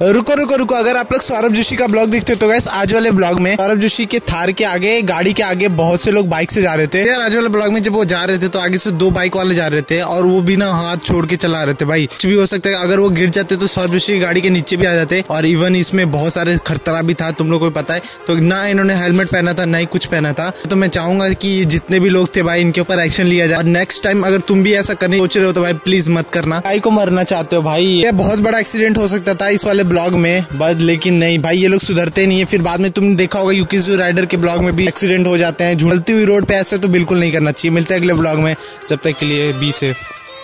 रुको रुको रुको, अगर आप लोग सौरभ जोशी का ब्लॉग देखते हो तो गैस आज वाले ब्लॉग में सौरभ जोशी के थार के आगे, गाड़ी के आगे बहुत से लोग बाइक से जा रहे थे। यार, आज वाले ब्लॉग में जब वो जा रहे थे तो आगे से दो बाइक वाले जा रहे थे, और वो बिना हाथ छोड़ के चला रहे थे भाई। कुछ भी हो सकता है, अगर वो गिर जाते तो सौरभ जोशी की गाड़ी के नीचे भी आ जाते। और इवन इसमें बहुत सारे खतरा भी था, तुम लोग को पता है। तो ना इन्होंने हेलमेट पहना था, ना ही कुछ पहना था। तो मैं चाहूँगा की जितने भी लोग थे भाई, इनके ऊपर एक्शन लिया जाए। और नेक्स्ट टाइम अगर तुम भी ऐसा करने सोच रहे हो तो भाई प्लीज़ मत करना। भाई को मरना चाहते हो भाई। ये बहुत बड़ा एक्सीडेंट हो सकता था, इस वाले ब्लॉग में, बट लेकिन नहीं। भाई, ये लोग सुधरते नहीं है। फिर बाद में तुमने देखा होगा यूकी राइडर के ब्लॉग में भी एक्सीडेंट हो जाते हैं। झुलती हुई रोड पे ऐसे तो बिल्कुल नहीं करना चाहिए। मिलते हैं अगले ब्लॉग में। जब तक के लिए बी सेफ़